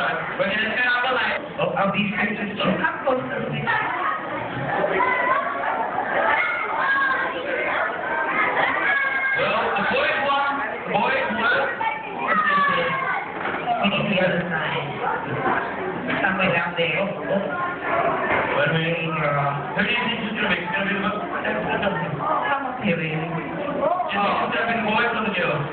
We're going to turn off the lights. of I'll be here Well, the boys won. The boys won. We need the other side. Somewhere down there. Oh, oh. Have you seen this movie? Come up here, baby. Just oh. boys or the girls?